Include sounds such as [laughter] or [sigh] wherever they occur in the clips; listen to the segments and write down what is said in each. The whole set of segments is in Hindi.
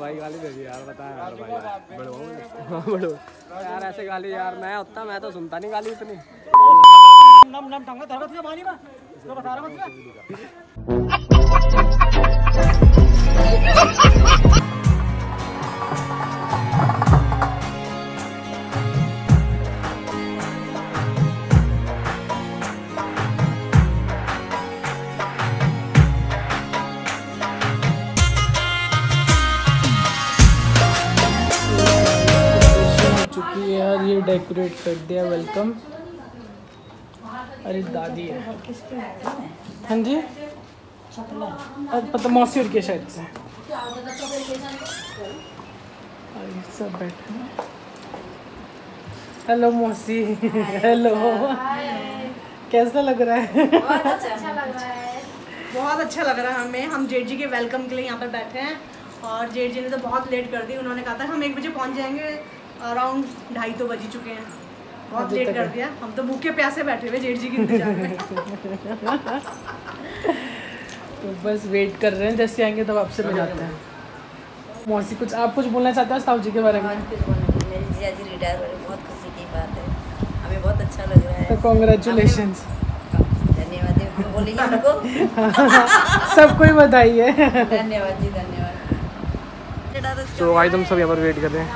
भाई गाली दे दी यार बता यार भाई बड़ो हाँ, बड़ो यार ऐसे गाली यार मैं। होता मैं तो सुनता नहीं गाली इतनी नम नम टंगा तरह से पानी में। इसको बता रहा हूँ हो [laughs] [laughs] डेकोरेट कर दिया वेलकम अरे दादी है। हाँ जी? पता मौसी और के शायद से? अरे सब बैठे हेलो मौसी। हेलो कैसा लग रहा है? बहुत अच्छा लग रहा है। हमें। हम जेठ जी के वेलकम के लिए यहाँ पर बैठे हैं। और जेठ जी ने तो बहुत लेट कर दी। उन्होंने कहा था हम एक बजे पहुँच जाएँगे। अराउंड ढाई तो बज चुके हैं। बहुत लेट कर दिया। हम तो भूखे प्यासे बैठे हुए जेठ जी के इंतज़ार में। [laughs] तो बस वेट कर रहे हैं जैसे आएँगे तब तो आपसे मिलाते हैं। मौसी कुछ आप कुछ बोलना चाहते हैं साहू जी के बारे में? कुछ बोलने मेरी जिया जी रिटायर हो रहे बहुत खुशी की बात है। हमें बहुत अच्छा लग रहा है। तो कॉन्ग्रेचुलेशन धन्यवाद बोलेंगे उनको [laughs] सबको ही बताइए धन्यवाद जी धन्यवाद। तो आज हम सब यहाँ पर वेट कर रहे हैं।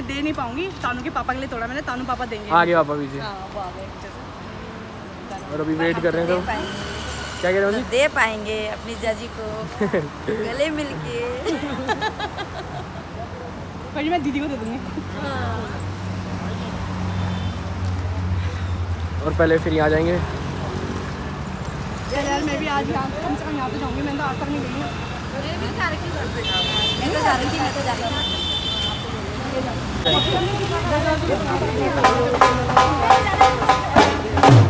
मैं दे नहीं पाऊँगी। तानू के पापा के लिए थोड़ा मैंने तानू पापा देंगे। आगे पापा पीछे हाँ, वो आ गए और अभी वेट कर रहे हैं सब क्या कह रहे हो जी? दे पाएँगे अपनी जाजी को। [laughs] गले मिलके। [laughs] पर मैं दीदी को दे दूँगी। और पहले फिर यहाँ जाएँगे? यार यार मैं भी आज यहाँ कम से कम यहाँ पे जाऊँगी मैं तो आज तक नहीं गई हूँ। मैं तो जा रही थी मैं तो जा रही Thank you.